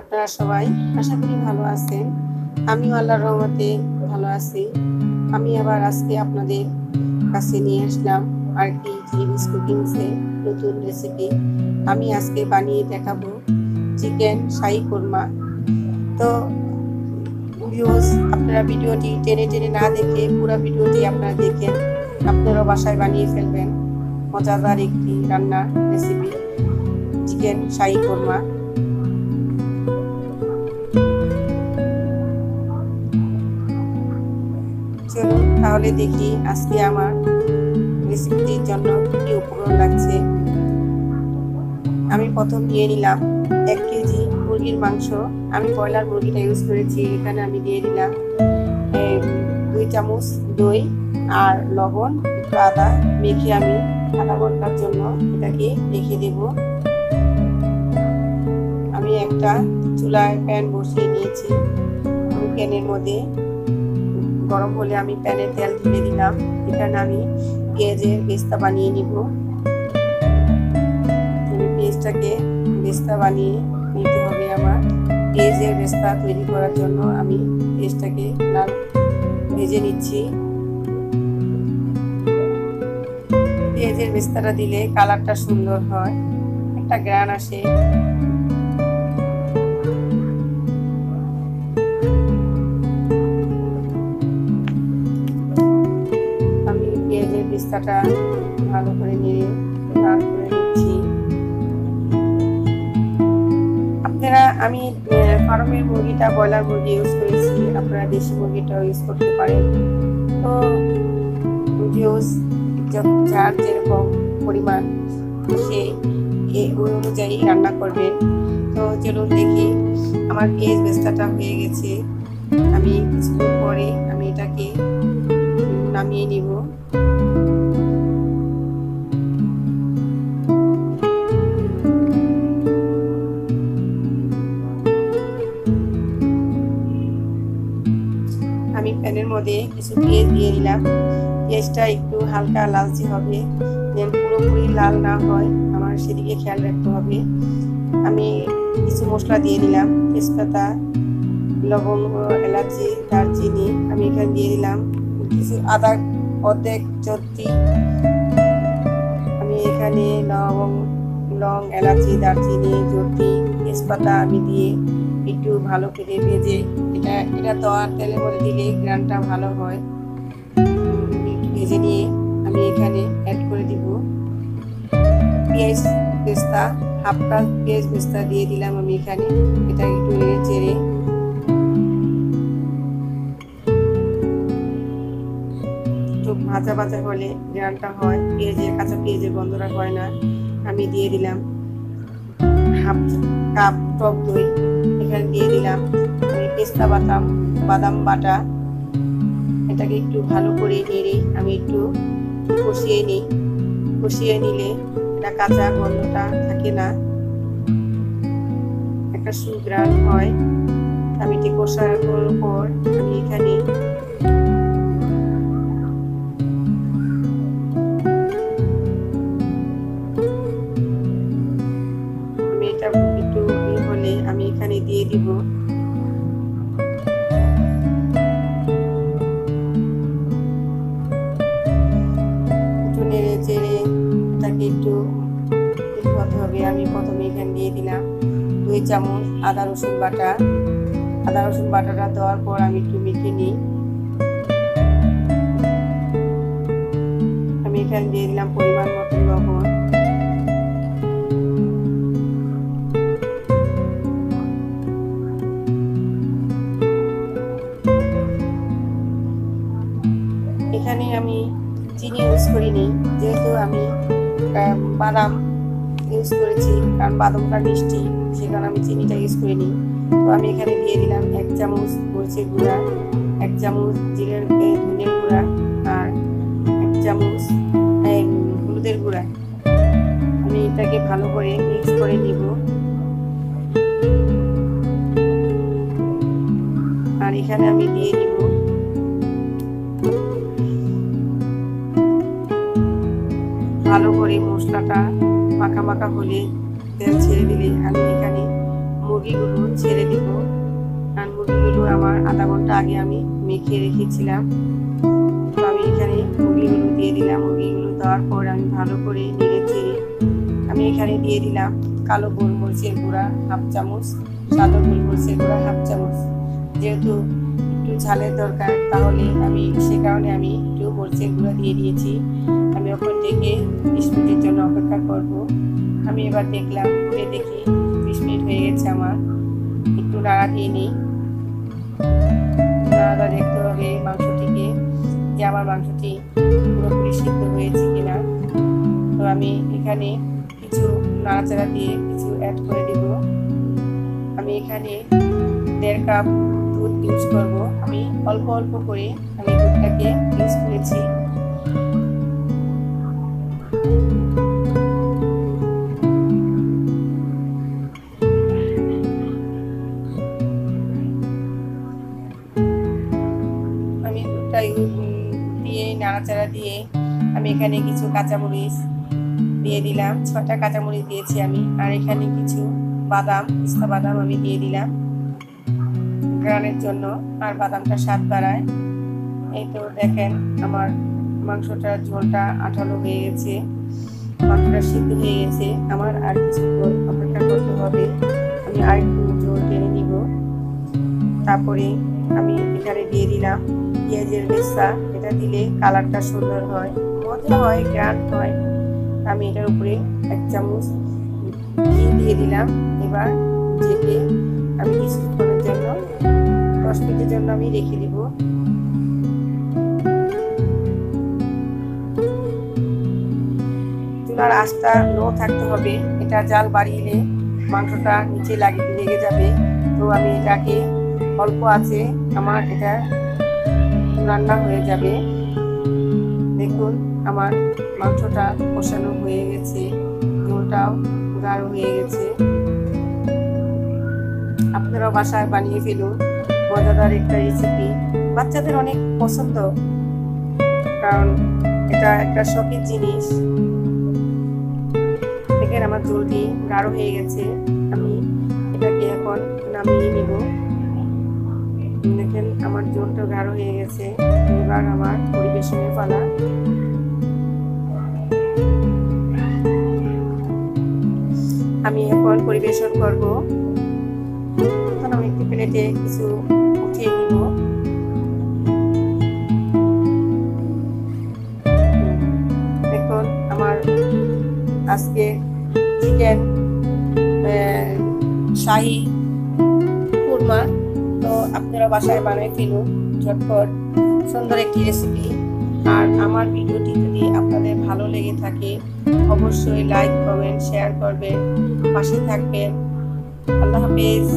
আপনারা সবাই। আশা করি ভালো আছেন। আমিও আল্লাহর রহমতে ভালো আছি। আমি আবার আজকে আপনাদের কাছে নিয়ে আসলাম আর কি জিনিস কুকিংসে নতুন রেসিপি আমি আজকে বানিয়ে দেখাবো চিকেন শাহি কোরমা। তো ভিউজ আপনারা ভিডিওটি টেনে টেনে না দেখে পুরো ভিডিওটি আপনারা দেখেন আপনারাও বাসায় বানিয়ে ফেলবেন। মজাদার একটি রান্নার রেসিপি চিকেন শাহি কোরমা। তাহলে দেখি আজকে আমার রেসিপিটির জন্য কি উপকরণ লাগছে। আমি প্রথম নিয়ে নিলাম এক কেজি মুরগির মাংস। আমি ব্রয়লার মুরগিটা ইউজ করেছি, এখানে আমি দিয়ে দিলাম দুই চামচ দই আর লবণ, একটু আদা মেখে আমি আধা ঘণ্টার জন্য এটাকে রেখে দেব। আমি একটা চুলায় প্যান বসিয়ে নিয়েছি। প্যানের মধ্যে গরম হলে আমি প্যানে তেল ঢেলে দিলাম। এখানে আমি পেঁয়াজের বেস্তা বানিয়ে নিব। পেঁয়াজটাকে বেস্তা বানিয়ে নিতে হবে আমার। পেঁয়াজের বেস্তা তৈরি করার জন্য আমি পেঁয়াজটাকে লাল ভেজে নিচ্ছি। পেঁয়াজের বেস্তাটা দিলে কালারটা সুন্দর হয়। একটা গ্রান আসে। পেঁয়াজের ভালো করে নিয়ে আপনারা, আমি ফার্মের মুরগিটা, ব্রয়লার মুরগি ইউজ করেছি। আপনারা দেশি মুরগিটাও ইউজ করতে পারেন। তো ভিউজ যার যেরকম পরিমাণ, সে ওই অনুযায়ী রান্না করবেন। তো, চলুন দেখি আমার পেঁয়াজ বেস্তাটা হয়ে গেছে। আমি কিছুক্ষণ পরে আমি এটাকে নামিয়ে নিব। মধ্যে কিছু পেঁয়াজ দিয়ে দিলাম। পেঁয়াজটা একটু হালকা লালচে হবে। যেন পুরোপুরি লাল না হয়, আমার সেদিকে খেয়াল রাখতে হবে। আমি কিছু মশলা দিয়ে দিলাম। তেজপাতা লবঙ্গ এলাচি, দারচিনি আমি এখানে দিয়ে দিলাম। কিছু আদা, অর্ধেক চর্তি আমি এখানে লবং লং, এলাচি, দারচিনি জর্তি তেজপাতা আমি দিয়ে একটু ভালো করে ভেজে, এটা এটা তো আর মধ্যে দিলে গ্রানটা ভালো হয়। ভেজে নিয়ে আমি এখানে অ্যাড করে দিব। পেঁয়াজ পেস্তা হাফ কাপ পেঁয়াজ পেস্তা দিয়ে দিলাম আমি এখানে। এটা একটু নেড়ে চেড়ে। ভাজা ভাজা হলে গ্রানটা হয়। পেঁয়াজের কাঁচা পেঁয়াজের গন্ধটা হয় না, আমি দিয়ে দিলাম। হাফ কাপ টক দই। এখানে দিয়ে দিলাম পেস্তা বাদাম বাদাম বাটা। এটাকে একটু ভালো করে নেড়ে আমি একটু কষিয়ে নিই। কষিয়ে নিলে এটা কাঁচা গন্ধটা থাকে না। একটা সুগ্রাণ হয়। আমি এটি কষার পর আমি এখানে প্রথমে এখানে দিয়ে দিলাম দুই চামচ আদা রসুন বাটা। আদা রসুন বাটাটা দেওয়ার পর আমি একটু মেখে নিই। আমি এখানে দিয়ে দিলাম পরিমাণ মতো লবণ। এখানে আমি চিনি ইউজ করিনি, যেহেতু আমি বাদাম ইউজ করেছি, কারণ বাদামটা মিষ্টি সে কারণে আমি চিনিটা ইউজ করিনি। তো আমি এখানে দিয়ে দিলাম এক চামচ মরিচের গুঁড়া, এক চামচ জিরের ধনের গুঁড়া আর এক চামচ হলুদের গুঁড়া। আমি এটাকে ভালো করে মিক্স করে নিব। আর এখানে আমি দিয়ে দিব ভালো করে মশলাটা মাখা মাখা হলে তেল ছেড়ে দিলে আমি এখানে মুরগিগুলো ছেড়ে দিব। আর মুরগিগুলো আমার আধা ঘণ্টা আগে আমি মেখে রেখেছিলাম। তো আমি এখানে মুরগিগুলো দিয়ে দিলাম। মুরগিগুলো দেওয়ার পর আমি ভালো করে নেড়ে চেড়ে আমি এখানে দিয়ে দিলাম কালো গোল গোলমরিচের গুঁড়া হাফ চামচ, সাদা গোলমরিচের গুঁড়া হাফ চামচ। যেহেতু একটু ঝালের দরকার, তাহলে আমি সে কারণে আমি একটু মরিচের গুঁড়া দিয়ে দিয়েছি। ওখান থেকে বিশ মিনিটের জন্য অপেক্ষা করব, আমি এবার দেখলাম, ঘুরে দেখি বিশ মিনিট হয়ে গেছে আমার। একটু নাড়া দিয়ে নিই নাড়াটা দেখতে হবে মাংসটিকে যে আমার মাংসটি পুরোপুরি সিদ্ধ হয়েছে কিনা। তো আমি এখানে কিছু নাড়াচাড়া দিয়ে কিছু অ্যাড করে দিব। আমি এখানে দেড় কাপ দুধ ইউজ করব। আমি অল্প অল্প করে আমি দুধটাকে ইউজ করেছি। নাড়াচাড়া দিয়ে আমি এখানে কিছু কাঁচামরিচ দিয়ে দিলাম। ছটা কাঁচামরিচ দিয়েছি আমি, আর এখানে কিছু বাদাম, পিস্তা বাদাম আমি দিয়ে দিলাম গ্রানের জন্য, আর বাদামটা স্বাদ বাড়ায়। এই তো দেখেন আমার মাংসটার ঝোলটা আঠালো হয়ে গেছে, মাংসটা সিদ্ধ হয়ে গেছে। আমার আর কিছুক্ষণ অপেক্ষা করতে হবে। আমি আর একটু ঝোল টেনে নিব। তারপরে আমি এখানে দিয়ে দিলাম পেঁয়াজের বেসা এটা দিলে কালারটা সুন্দর হয়, মজা হয়, গ্রান হয়। আমি এটার উপরে এক চামচ ঘি দিয়ে দিলাম। এবার চেপে আমি কিছুক্ষণের জন্য দশ মিনিটের জন্য আমি রেখে দিব। চুলার আঁচটা লো থাকতে হবে। এটা জাল বাড়িয়ে মাংসটা নিচে লাগে, লেগে যাবে। তো আমি এটাকে অল্প আছে, আমার এটা রান্না হয়ে যাবে। দেখুন, আমার মাংসটা কষানো হয়ে গেছে। ঝোলটাও গাঢ় হয়ে গেছে। আপনারাও বাসায় বানিয়ে ফেলুন। মজাদার একটা রেসিপি বাচ্চাদের অনেক পছন্দ। কারণ এটা একটা শখের জিনিস। দেখেন, আমার ঝোলটি গাঢ় হয়ে গেছে। আমি এটাকে এখন নামিয়ে নিব। দেখেন, আমার ঝোলটা গাঢ় হয়ে গেছে। এবার আমার পরিবেশনের পালা। আমি এখন পরিবেশন করব। তখন আমি একটি প্লেটে কিছু উঠিয়ে নিব। দেখুন, আমার আজকে চিকেন শাহি, কুরমা। তো আপনারা বাসায় বানিয়ে ফেলুন, ঝটপট। সুন্দর একটি রেসিপি আর আমার ভিডিওটি যদি আপনাদের ভালো লেগে থাকে, অবশ্যই লাইক করবেন শেয়ার করবেন। পাশে থাকবেন। আল্লাহ হাফেজ।